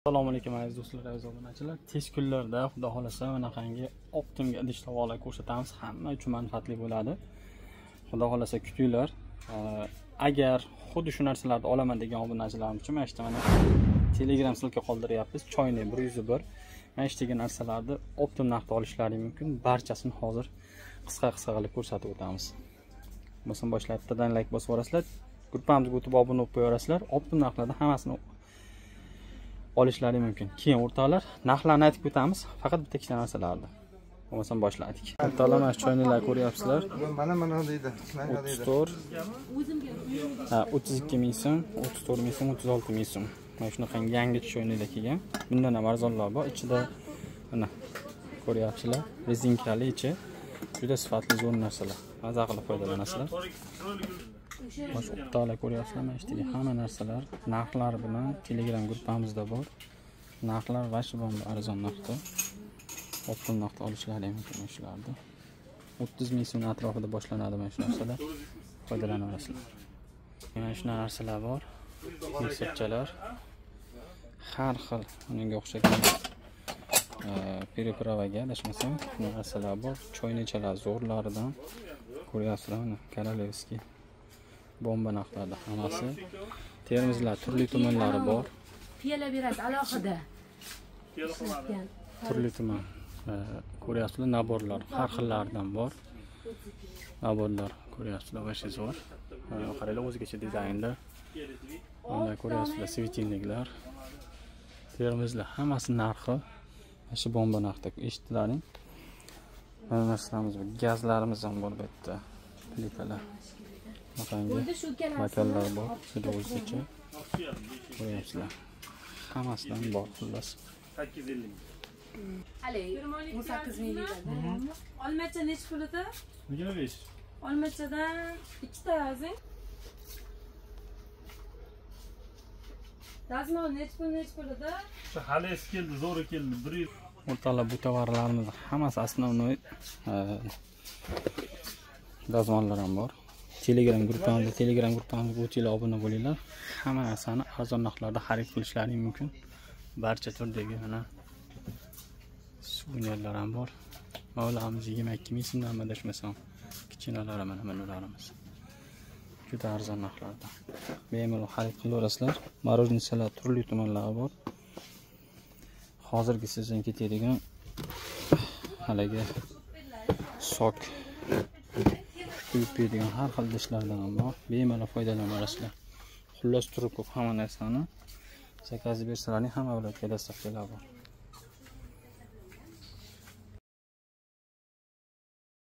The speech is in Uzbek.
assalomu alaykum aziz do'stlar aziz obunachilar. Tez kunlarda xudo xohlasa bunaqangi optimga idish tovoqlar ko'rsatamiz. Hamma uchun manfaatli bo'ladi. Xudo xohlasa kutinglar. Agar xuddi shu narsalarni olaman degan obunachilarimiz uchun mana shu yerda mana telegram silka qoldiryapmiz. Choyni bir yuz bir. Mana shudagi narsalarni optim narxda olishlari mumkin. Barchasini hozir qisqa qisqa qilib ko'rsatib o'tamiz. Bo'lmasam boshlatdan layk bosib yuborasizlar. Gruppamizga o'tib obuna bo'lib qo'yaverasizlar. Optim narxlarda hammasini olishlari mumkin. Keyin o'rtoqlar narxlarni aytib o'tamiz. Faqat bitta ikkita narsalarni. Bo'lmasam boshladik o'rtoqlar mana shu choynilar ko'ryapsizlar. Mana mana deydi. O'ttiz to'rt. Ha o'ttiz ikki ming so'm o'ttiz to'rt ming so'm o'ttiz olti ming so'm. Mana shunaqangi yangi choynilar kelgan. Bundan ham arzonlar bor. Ichida mana ko'ryapsizlar. Rezinkali ichi. Juda sifatli zo'r narsalar. Maza qilib foydalanasizlar mana shu ko'ryapsizlar mana shu hamma narsalar narxlari bilan telegram gruppamizda bor. Narxlar vashi bomba arzon narxda. Optim narxda olishlari mumkin mana shularni o'ttiz ming so'm atrofida boshlanadi mana shu narsalar. Foydalanaverasizlar mana shunaqa narsalar bor. Mirsatchalar har xil unga o'xshagan e, переправаga adashmasam narsalar bor. Choynachalar zo'rlaridan ko'ryapsizlar mana королевский bomba narxlarda hammasi. Termizlar turli tumanlari bor. piyola beradi alohida. Turli tuman ko'ryapsizlar naborlar har xillaridan bor. Naborlar ko'ryapsizlar вообще zo'r qaranglar o'zgacha dizaynda mana ko'ryapsizlar svetильникlar termizlar hammasi narxi. Mana shu bomba narxda eshitdilaring. Mana narsalarimiz bor gazlarimiz ham bor bu yerda. Plitalar bunaqangi makallar bor juda o'zgacha ko'ryapsizlar hammasidan bor xullas haligi o'n sakkiz ming olmacha nechi pul edi yigirma besh olmachadan ikkita yozing dazmol nechi pul nechi pul edi halesi keldi zo'ri keldi bir yuz o'rtoqlar bu tovarlarimiz hammasi основной dazmollar ham bor telegram gruppamizga telegram gruppamizga o'tinglar obuna bo'linglar. Hamma narsani arzon narxlarda xarid qilishlaring mumkin. Barcha turdagi mana suvenirlar ham bor. Ularimiz yigirma ikki ming so'mdan adashmasam kichkinalari mana bularimiz juda arzon narxlarda. Bemalol xarid qilaverasizlar мороженныйsalar turli tumanlari bor. Hozirgi sezon ketadigan haligi sok. Quyib beradigan har xil idishlardan ham bor bemalol foydalanaverasizlar xullas turib ko'p hamma narsani zakaz bersalaring hamma viloyatga dostavkalar bor